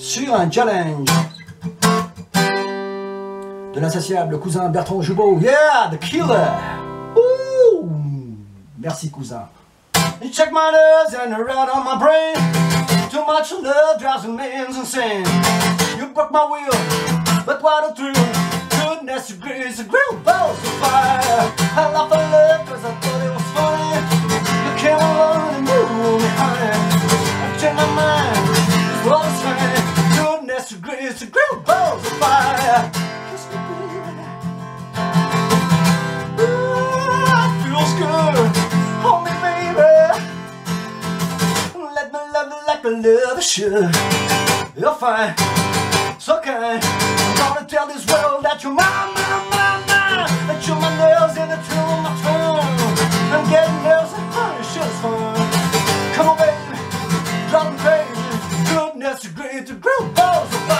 sur un challenge de l'insatiable cousin Bertrand Jubo. Yeah, the killer. Ouh. Merci cousin. You check my nerves and around on my brain. Too much love drives man insane. You broke my will, but what a thrill. Goodness grace, grill balls of fire. I love cause I grace, balls of fire. Kiss me, baby. Ooh, feels good. Hold me, baby. Let me love you like a lover should. You're fine, so kind. I'm gonna tell this world that you're mine, mine, mine, mine. That you're my nails in the tune of my tongue. I'm getting nails and honey, shit's fun. Come on, baby, drop them crazy. Goodness, great to grill balls of fire.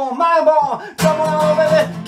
mago, mago, como obedece.